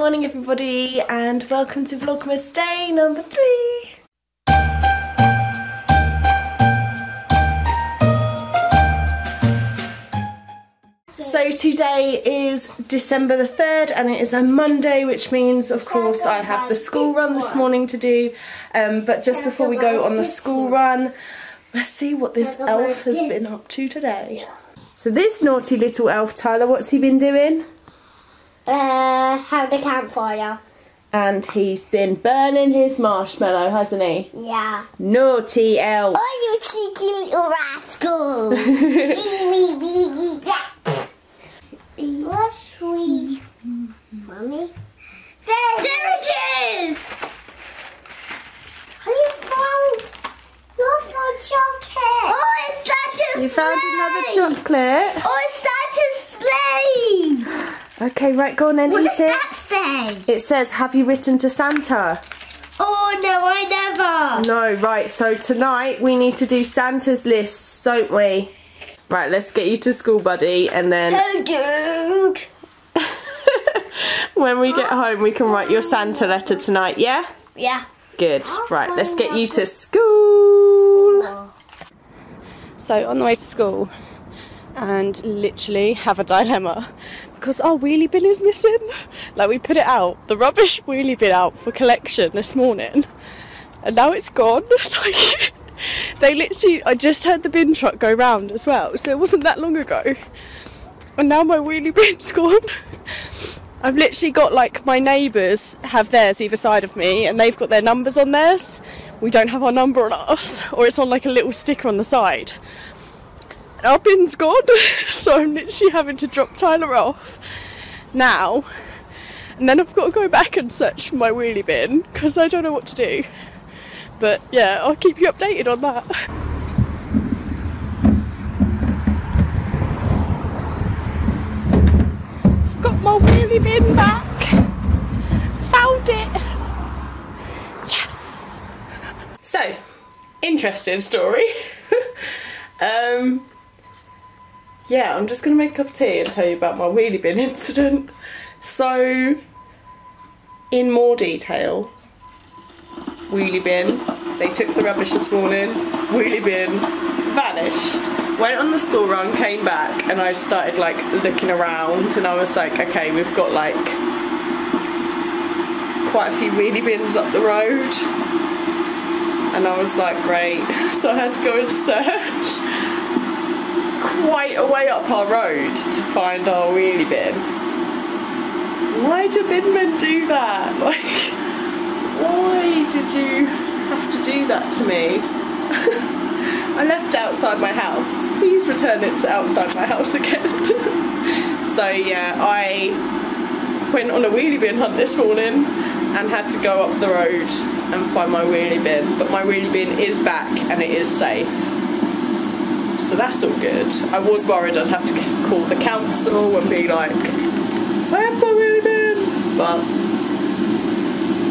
morning everybody and welcome to Vlogmas day number three. So today is December the 3rd and it is a Monday which means of course I have the school run this morning to do um, but just before we go on the school run let's see what this elf has been up to today. So this naughty little elf Tyler what's he been doing? Uh, have the campfire. And he's been burning his marshmallow, hasn't he? Yeah. Naughty elf. Oh, you cheeky little rascal. What sweet. Mommy? There, there it is! Have you found your found chocolate? Oh, it's Santa's You found another chocolate. Oh, it's Santa's sleigh! Okay, right, go on then, What eat does it. that say? It says, have you written to Santa? Oh, no, I never. No, right, so tonight we need to do Santa's lists, don't we? Right, let's get you to school, buddy, and then Oh, dude. when we get home we can write your Santa letter tonight, yeah? Yeah. Good. Right, let's get you to school. Oh. So on the way to school and literally have a dilemma because our wheelie bin is missing. Like we put it out, the rubbish wheelie bin out for collection this morning and now it's gone. Like they literally I just heard the bin truck go round as well, so it wasn't that long ago. And now my wheelie bin's gone. I've literally got like my neighbours have theirs either side of me and they've got their numbers on theirs. We don't have our number on us, or it's on like a little sticker on the side. Our bin's gone, so I'm literally having to drop Tyler off now. And then I've got to go back and search for my wheelie bin because I don't know what to do. But yeah, I'll keep you updated on that. Got my wheelie bin back. Found it. Yes. So, interesting story. um, yeah, I'm just gonna make a cup of tea and tell you about my wheelie bin incident. So, in more detail, wheelie bin. They took the rubbish this morning. Wheelie bin vanished. Went on the school run, came back, and I started like looking around, and I was like, okay, we've got like quite a few wheelie bins up the road. And I was like, great. So I had to go and search quite a way up our road to find our wheelie bin. Why do bin men do that? Like, why did you have to do that to me? I left outside my house. Please return it to outside my house again. so yeah, I went on a wheelie bin hunt this morning and had to go up the road and find my wheelie bin. But my wheelie bin is back and it is safe. So that's all good. I was worried I'd have to call the council and be like, where's my wheelie bin? But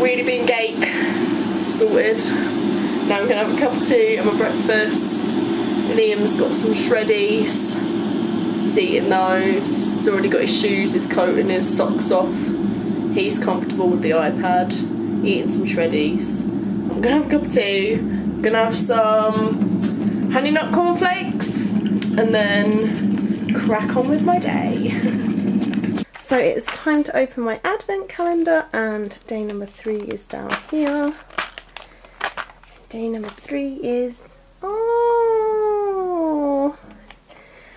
wheelie bin gate sorted. Now I'm gonna have a cup of tea and my breakfast. Liam's got some shreddies. He's eating those. He's already got his shoes, his coat, and his socks off. He's comfortable with the iPad, eating some shreddies. I'm gonna have a cup of tea. I'm gonna have some honey nut cornflakes, and then crack on with my day. So it's time to open my advent calendar and day number three is down here. Day number three is, oh,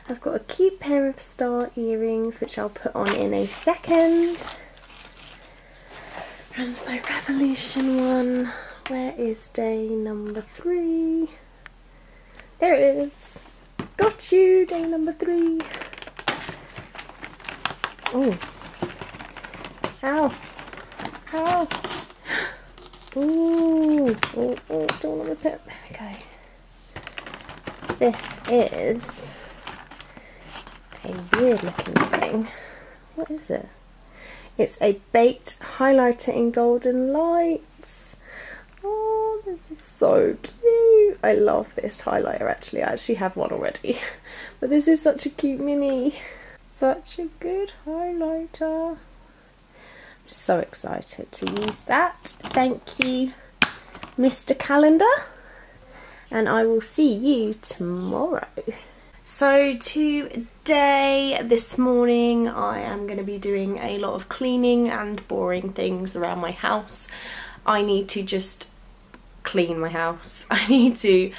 I've got a cute pair of star earrings which I'll put on in a second. And my revolution one, where is day number three? There it is. Got you, day number three. Oh. Ow. Ow. Ooh. Oh, oh, don't want to rip it. This is a weird looking thing. What is it? It's a baked highlighter in golden lights. Oh, this is so cute. I love this highlighter actually. I actually have one already. But this is such a cute mini. Such a good highlighter. I'm So excited to use that. Thank you, Mr. Calendar. And I will see you tomorrow. So today, this morning, I am going to be doing a lot of cleaning and boring things around my house. I need to just clean my house. I need to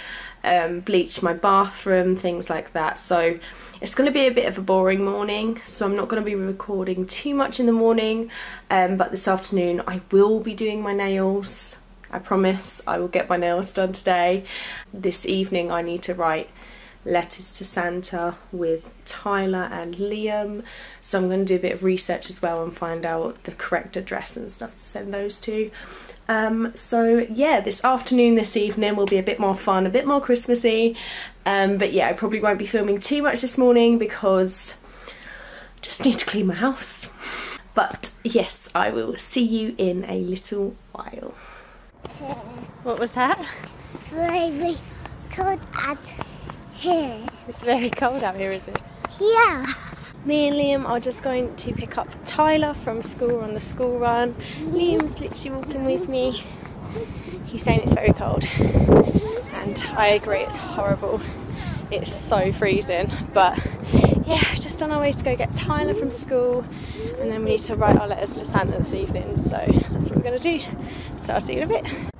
um, bleach my bathroom, things like that. So it's going to be a bit of a boring morning, so I'm not going to be recording too much in the morning, um, but this afternoon I will be doing my nails. I promise I will get my nails done today. This evening I need to write letters to Santa with Tyler and Liam. So I'm going to do a bit of research as well and find out the correct address and stuff to send those to. Um, so yeah, this afternoon, this evening will be a bit more fun, a bit more Christmassy. Um, but yeah, I probably won't be filming too much this morning because I just need to clean my house. But yes, I will see you in a little while. What was that? Very cold out here. It's very cold out here, is it? Yeah. Me and Liam are just going to pick up Tyler from school on the school run. Liam's literally walking with me. He's saying it's very cold. And I agree, it's horrible. It's so freezing. But yeah, just on our way to go get Tyler from school. And then we need to write our letters to Santa this evening. So that's what we're going to do. So I'll see you in a bit.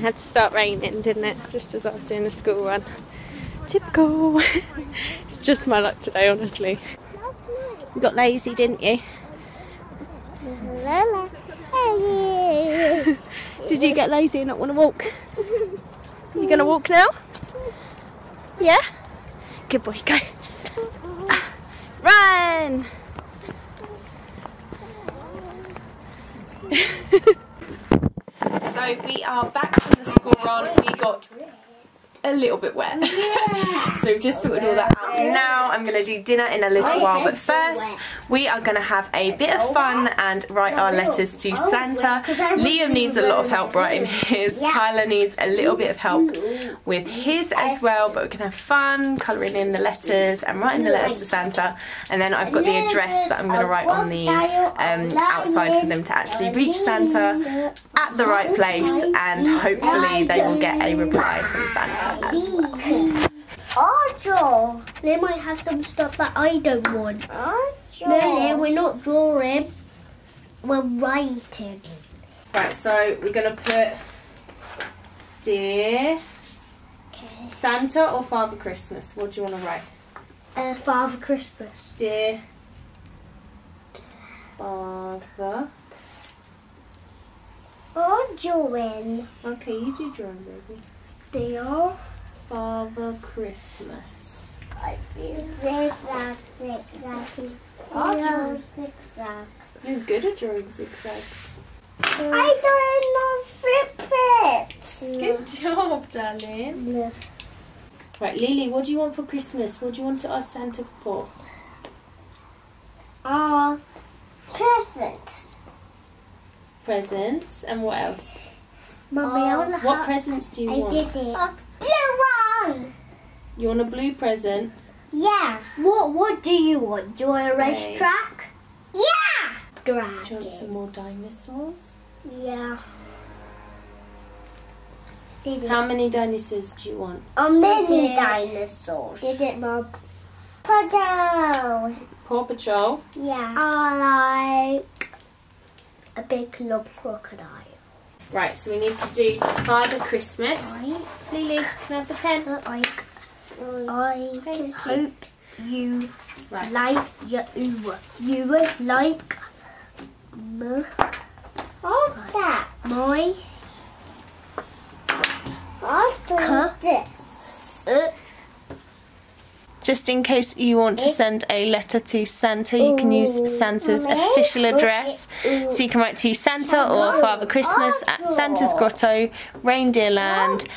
It had to start raining, didn't it? Just as I was doing a school run. Typical. it's just my luck today, honestly. You got lazy, didn't you? Did you get lazy and not want to walk? You gonna walk now? Yeah? Good boy, go. Ah, run! so we are back from the school run. We got a little bit wet. so we've just sorted all that out. Now I'm going to do dinner in a little while, but first we are going to have a bit of fun and write our letters to Santa. Liam needs a lot of help writing his. Tyler needs a little bit of help with his as well, but we can have fun colouring in the letters and writing the letters to Santa. And then I've got the address that I'm going to write on the um, outside for them to actually reach Santa at the right place and hopefully they will get a reply from Santa as well. They might have some stuff that I don't want. Oh, No, Liam, we're not drawing. We're writing. Right, so we're going to put Dear Okay. Santa or Father Christmas? What do you want to write? Uh, Father Christmas. Dear Father. Arjoing. Okay, you do drawing, baby. They are. Father Christmas. I do zigzag, zigzag. Arjo. zigzag. You're good at drawing zigzags. I don't know flip Good job, darling. it. Right, Lily, what do you want for Christmas? What do you want to ask Santa for? Ah, presents. Presents and what else? Mummy, I uh, want to What presents do you I want? did it. A blue one. You want a blue present? Yeah. What What do you want? Do you want a Okay. racetrack? Yeah. Do you Dragon. want some more dinosaurs? Yeah. Did it. How many dinosaurs do you want? A mini dinosaurs. Did it, Mum? Puzzle. Paw Patrol. Yeah. I like a big lump crocodile. Right, so we need to do to Father Christmas. Right. Lily, can I have the pen? I, I Thank you. hope you Right. like you, you like m- Hold that. my After this. uh, Just in case you want to send a letter to Santa, you can use Santa's official address. So you can write to Santa or Father Christmas at Santa's Grotto, Reindeerland,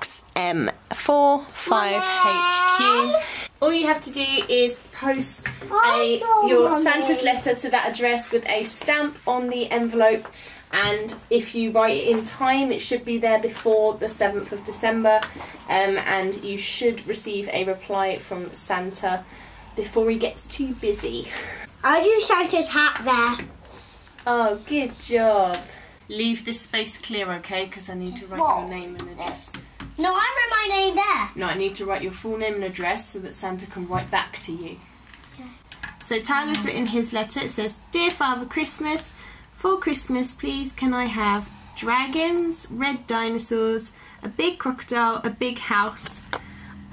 XM45HQ. All you have to do is post a, your Santa's letter to that address with a stamp on the envelope and if you write it in time it should be there before the 7th of December um, and you should receive a reply from Santa before he gets too busy. I'll do Santa's hat there. Oh, good job. Leave this space clear, okay? Because I need to write What? your name and address. No, I wrote my name there. No, I need to write your full name and address so that Santa can write back to you. So Tyler's written his letter. It says, Dear Father Christmas, for Christmas, please can I have dragons, red dinosaurs, a big crocodile, a big house.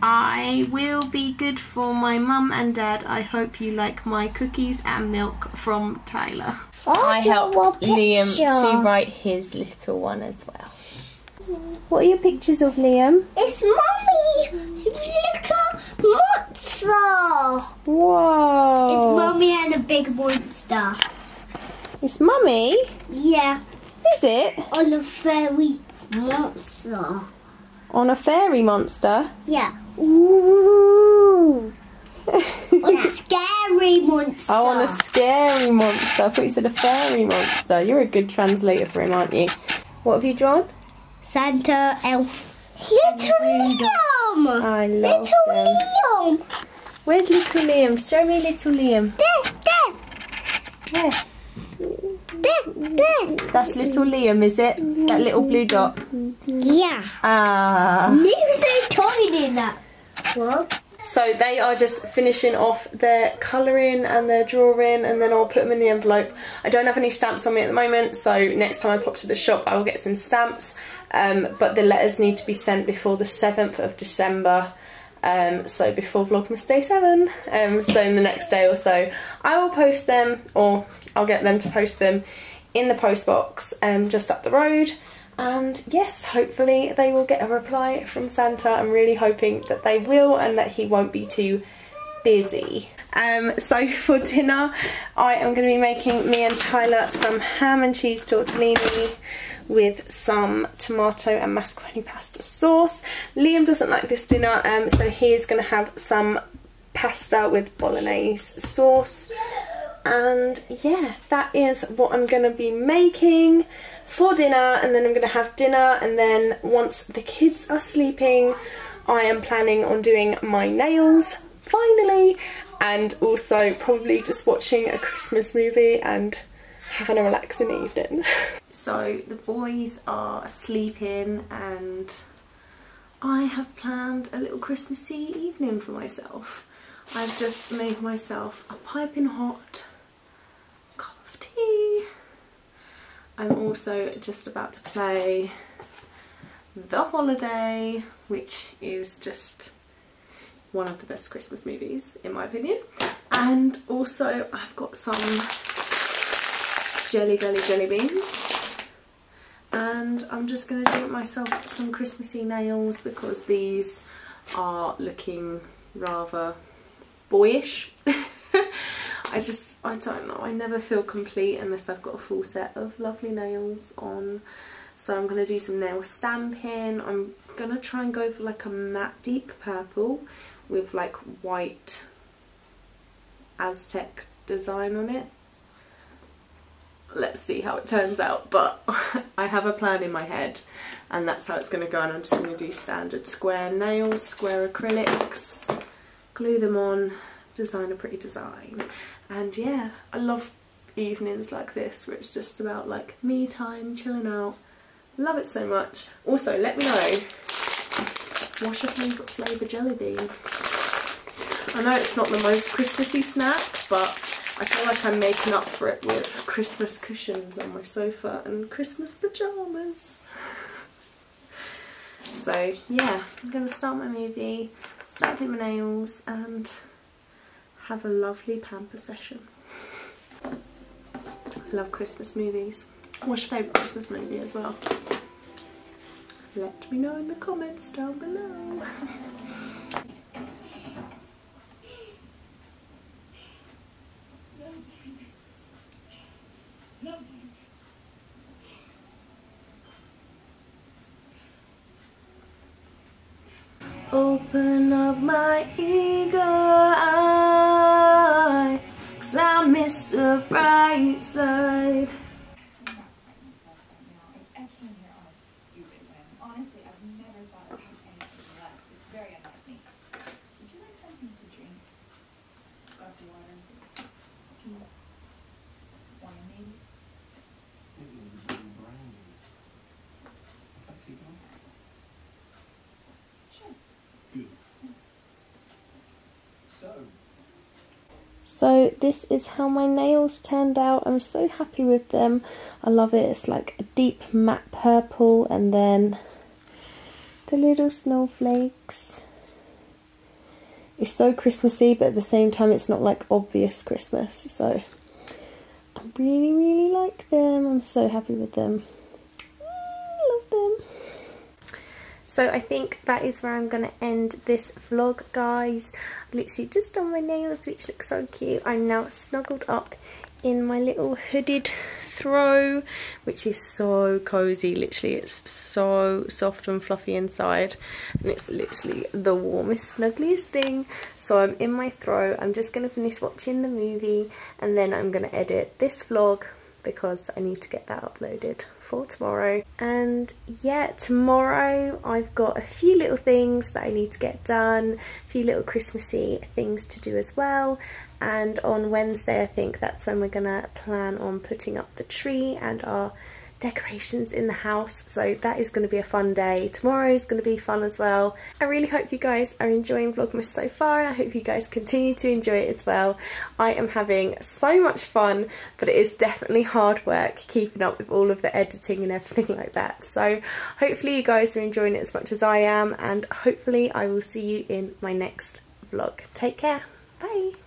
I will be good for my mum and dad. I hope you like my cookies and milk from Tyler. I helped Liam to write his little one as well. What are your pictures of Liam? It's mommy, little monster. Whoa! It's mommy and a big monster. It's mummy. Yeah, Is it on a fairy monster. on a fairy monster? Yeah. Ooh. on a scary monster. Oh, on a scary monster. I thought you said a fairy monster. You're a good translator for him, aren't you? What have you drawn? Santa, elf. Little Liam. I love Little them. Liam. Where's little Liam? Show me little Liam. There, there, Where? That's little Liam, is it? That little blue dot. Yeah. Ah. Liam's so tiny in that. What? So they are just finishing off their colouring and their drawing and then I'll put them in the envelope. I don't have any stamps on me at the moment so next time I pop to the shop I will get some stamps um, but the letters need to be sent before the 7th of December um, so before Vlogmas Day 7 um, so in the next day or so I will post them or I'll get them to post them in the post box um, just up the road and yes, hopefully they will get a reply from Santa. I'm really hoping that they will and that he won't be too busy. Um, so for dinner, I am going to be making me and Tyler some ham and cheese tortellini with some tomato and mascarpone pasta sauce. Liam doesn't like this dinner, um, so he's going to have some pasta with bolognese sauce and yeah that is what I'm gonna be making for dinner and then I'm gonna have dinner and then once the kids are sleeping I am planning on doing my nails finally and also probably just watching a Christmas movie and having a relaxing evening. So the boys are sleeping and I have planned a little Christmassy evening for myself. I've just made myself a piping hot cup of tea. I'm also just about to play The Holiday, which is just one of the best Christmas movies in my opinion. And also I've got some Jelly Belly jelly beans. And I'm just going to do myself some Christmassy nails because these are looking rather boyish. I just, I don't know, I never feel complete unless I've got a full set of lovely nails on. So I'm going to do some nail stamping. I'm going to try and go for like a matte deep purple with like white Aztec design on it. Let's see how it turns out, but I have a plan in my head and that's how it's going to go and I'm just going to do standard square nails, square acrylics, glue them on, design a pretty design. And yeah, I love evenings like this where it's just about like me time, chilling out. Love it so much. Also, let me know what's your favourite flavour jelly bean? I know it's not the most Christmassy snack, but I feel like I'm making up for it with Christmas cushions on my sofa and Christmas pyjamas. So yeah, I'm to start my movie, start doing my nails and have a lovely pamper session. I love Christmas movies. What's your favourite Christmas movie as well? Let me know in the comments down below. the bright side So this is how my nails turned out. I'm so happy with them. I love it. It's like a deep matte purple and then the little snowflakes. It's so Christmassy but at the same time it's not like obvious Christmas so I really really like them. I'm so happy with them. I love them. So I think that is where I'm going to end this vlog, guys. I've literally just done my nails, which looks so cute. I'm now snuggled up in my little hooded throw, which is so cozy. Literally, it's so soft and fluffy inside. And it's literally the warmest, snuggliest thing. So I'm in my throw. I'm just going to finish watching the movie and then I'm going to edit this vlog because I need to get that uploaded for tomorrow. And yeah, tomorrow I've got a few little things that I need to get done, a few little Christmassy things to do as well. And on Wednesday, I think that's when we're gonna plan on putting up the tree and our decorations in the house so that is going to be a fun day. Tomorrow is going to be fun as well. I really hope you guys are enjoying vlogmas so far and i hope you guys continue to enjoy it as well. I am having so much fun but it is definitely hard work keeping up with all of the editing and everything like that. So hopefully you guys are enjoying it as much as i am and hopefully i will see you in my next vlog. Take care. Bye